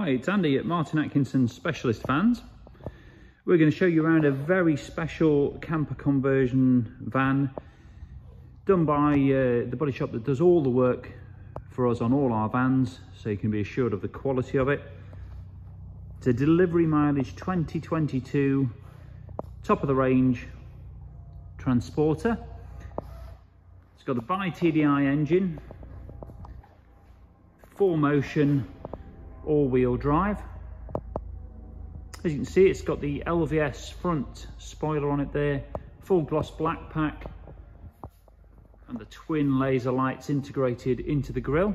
Hi, it's Andy at Martin Atkinson Specialist Vans. We're going to show you around a very special camper conversion van done by uh, the body shop that does all the work for us on all our vans so you can be assured of the quality of it. It's a delivery mileage 2022 top of the range transporter. It's got a bi-TDI engine, 4Motion all-wheel drive. As you can see, it's got the LVS front spoiler on it there, full gloss black pack, and the twin laser lights integrated into the grille.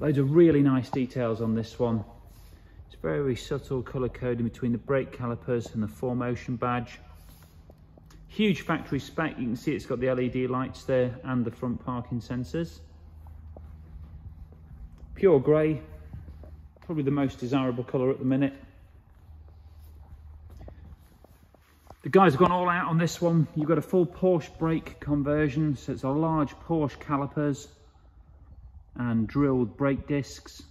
Loads of really nice details on this one. It's very subtle colour coding between the brake calipers and the 4Motion badge. Huge factory spec, you can see it's got the LED lights there and the front parking sensors. Pure grey, probably the most desirable colour at the minute. The guys have gone all out on this one. You've got a full Porsche brake conversion, so it's a large Porsche calipers and drilled brake discs.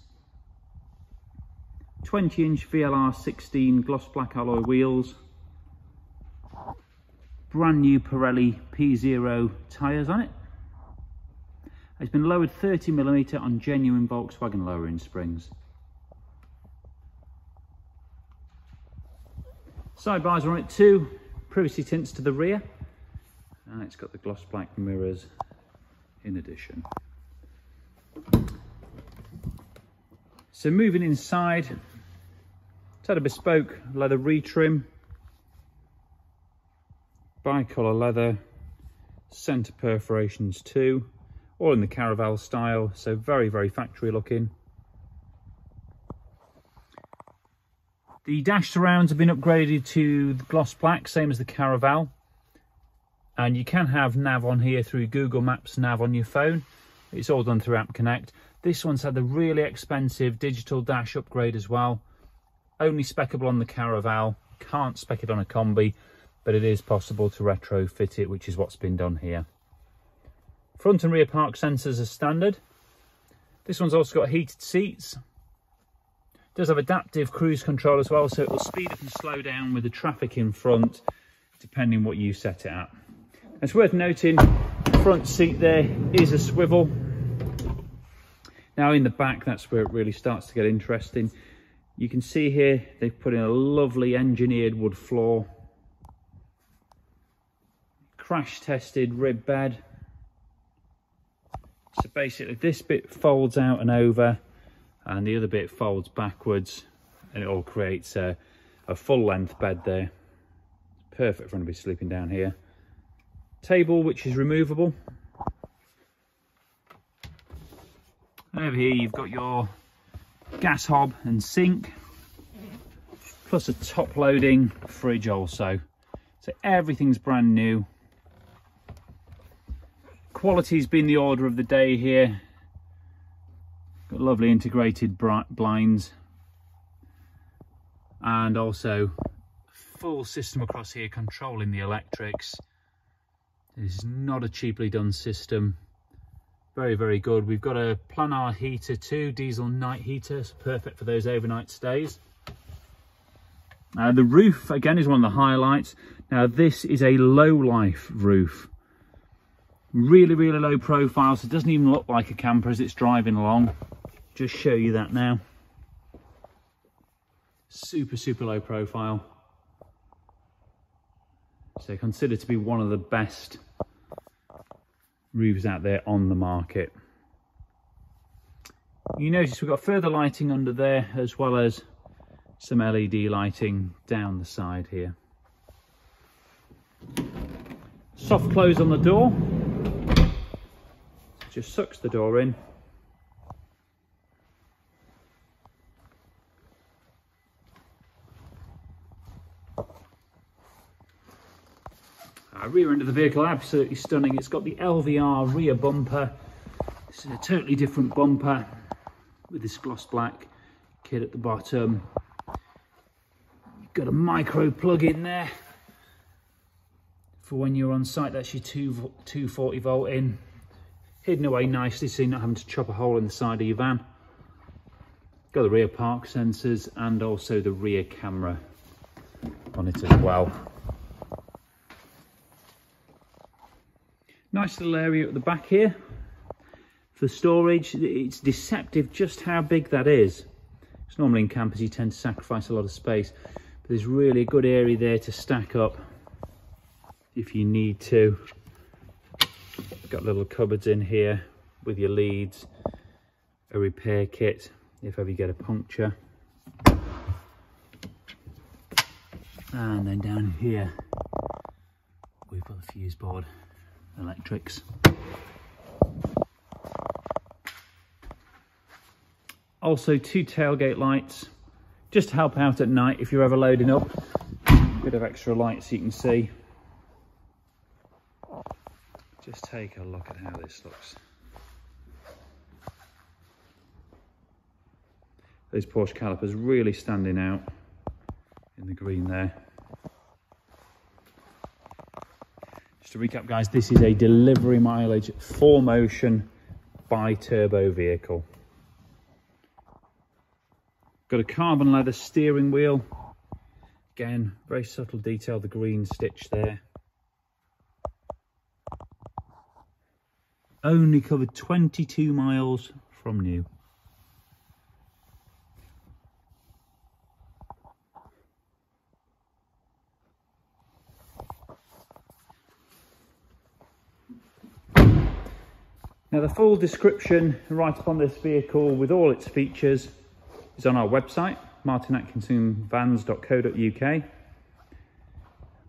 20 inch VLR 16 gloss black alloy wheels. Brand new Pirelli P0 tyres on it. It's been lowered 30mm on genuine Volkswagen lowering springs. Side bars are on it too, privacy tints to the rear, and it's got the gloss black mirrors in addition. So moving inside, it's had a bespoke leather retrim, bi-colour leather, centre perforations too, all in the Caravelle style, so very, very factory looking. The dash surrounds have been upgraded to gloss black, same as the Caravelle. And you can have nav on here through Google Maps nav on your phone. It's all done through App Connect. This one's had the really expensive digital dash upgrade as well. Only specable on the Caravelle, can't spec it on a Kombi, but it is possible to retrofit it, which is what's been done here. Front and rear park sensors are standard. This one's also got heated seats, does have adaptive cruise control as well, so it will speed up and slow down with the traffic in front, depending what you set it at. It's worth noting, front seat there is a swivel. Now in the back, that's where it really starts to get interesting. You can see here, they've put in a lovely engineered wood floor. Crash tested RIB bed. So basically this bit folds out and over and the other bit folds backwards and it all creates a, a full length bed there. Perfect for anybody sleeping down here. Table which is removable. Over here you've got your gas hob and sink plus a top loading fridge also. So everything's brand new. Quality's been the order of the day here Got lovely integrated bright blinds and also full system across here controlling the electrics. This is not a cheaply done system. Very, very good. We've got a Planar heater too, diesel night heater, so perfect for those overnight stays. Now the roof, again, is one of the highlights. Now this is a low life roof. Really, really low profile, so it doesn't even look like a camper as it's driving along just show you that now. Super, super low profile. So considered to be one of the best roofs out there on the market. You notice we've got further lighting under there as well as some LED lighting down the side here. Soft close on the door. Just sucks the door in Uh, rear end of the vehicle, absolutely stunning. It's got the LVR rear bumper. It's a totally different bumper with this gloss black kit at the bottom. You've got a micro plug in there for when you're on site. That's your two, 240 volt in. Hidden away nicely so you're not having to chop a hole in the side of your van. Got the rear park sensors and also the rear camera on it as well. Nice little area at the back here for storage. It's deceptive just how big that is. It's normally in campers you tend to sacrifice a lot of space, but there's really a good area there to stack up if you need to. Got little cupboards in here with your leads, a repair kit if ever you get a puncture. And then down here, we've got the fuse board electrics. Also two tailgate lights, just to help out at night if you're ever loading up. Bit of extra light so you can see. Just take a look at how this looks. Those Porsche calipers really standing out in the green there. To recap guys, this is a delivery mileage 4Motion bi-turbo vehicle. Got a carbon leather steering wheel. Again, very subtle detail, the green stitch there. Only covered 22 miles from new. Now the full description right upon this vehicle with all its features is on our website, martinatkinsonvans.co.uk.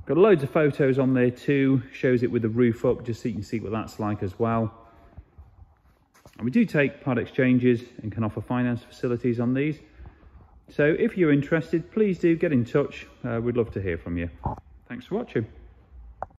Got loads of photos on there too, shows it with the roof up just so you can see what that's like as well. And we do take part exchanges and can offer finance facilities on these. So if you're interested, please do get in touch. Uh, we'd love to hear from you. Thanks for watching.